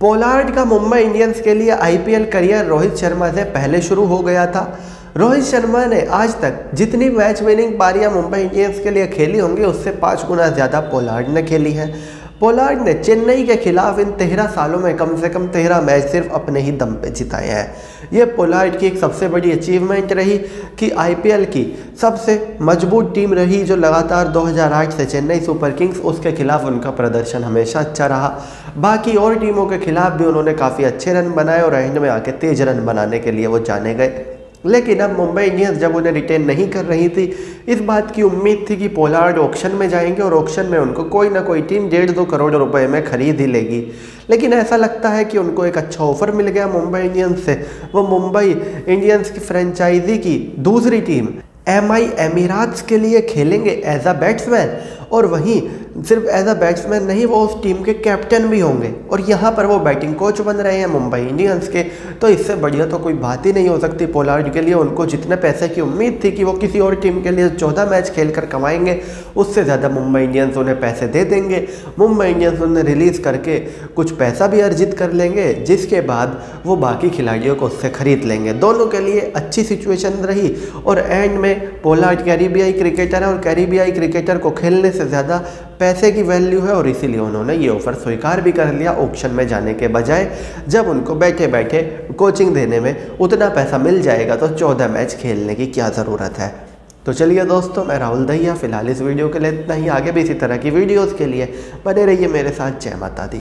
Pollard का Mumbai Indians के लिए आईपीएल करियर रोहित शर्मा से पहले शुरू हो गया था। रोहित शर्मा ने आज तक जितनी मैच विनिंग पारियाँ मुंबई इंडियंस के लिए खेली होंगी, उससे पाँच गुना ज़्यादा पोलार्ड ने खेली हैं। पोलार्ड ने चेन्नई के खिलाफ इन तेरह सालों में कम से कम तेरह मैच सिर्फ़ अपने ही दम पे जिताए हैं। ये पोलार्ड की एक सबसे बड़ी अचीवमेंट रही कि आईपीएल की सबसे मज़बूत टीम रही जो लगातार 2008 से चेन्नई सुपर किंग्स, उसके खिलाफ उनका प्रदर्शन हमेशा अच्छा रहा। बाकी और टीमों के खिलाफ भी उन्होंने काफ़ी अच्छे रन बनाए और एंड में आके तेज रन बनाने के लिए वो जाने गए। लेकिन अब मुंबई इंडियंस जब उन्हें रिटेन नहीं कर रही थी, इस बात की उम्मीद थी कि पोलार्ड ऑक्शन में जाएँगे और ऑक्शन में उनको कोई ना कोई टीम डेढ़ दो करोड़ रुपए में खरीद ही लेगी। लेकिन ऐसा लगता है कि उनको एक अच्छा ऑफ़र मिल गया मुंबई इंडियंस से। वो मुंबई इंडियंस की फ्रेंचाइजी की दूसरी टीम एम आई एमिराट्स के लिए खेलेंगे एज अ बैट्समैन और वहीं सिर्फ़ एज अ बैट्समैन नहीं, वो उस टीम के कैप्टन भी होंगे। और यहाँ पर वो बैटिंग कोच बन रहे हैं मुंबई इंडियंस के। तो इससे बढ़िया तो कोई बात ही नहीं हो सकती पोलार्ड के लिए। उनको जितने पैसे की उम्मीद थी कि वो किसी और टीम के लिए चौदह मैच खेल कर कमाएँगे, उससे ज़्यादा मुंबई इंडियंस उन्हें पैसे दे देंगे। मुंबई इंडियंस उन्हें रिलीज़ करके कुछ पैसा भी अर्जित कर लेंगे, जिसके बाद वो बाकी खिलाड़ियों को उससे खरीद लेंगे। दोनों के लिए अच्छी सिचुएशन रही। और एंड में पोलार्ड कैरिबियाई क्रिकेटर है और कैरिबियाई क्रिकेटर को खेलने से ज़्यादा पैसे की वैल्यू है और इसीलिए उन्होंने ये ऑफ़र स्वीकार भी कर लिया ऑप्शन में जाने के बजाय। जब उनको बैठे बैठे कोचिंग देने में उतना पैसा मिल जाएगा तो चौदह मैच खेलने की क्या ज़रूरत है? तो चलिए दोस्तों, मैं राहुल दहिया, फ़िलहाल इस वीडियो के लिए इतना ही। आगे भी इसी तरह की वीडियोज़ के लिए बने रहिए मेरे साथ। जय माता दी।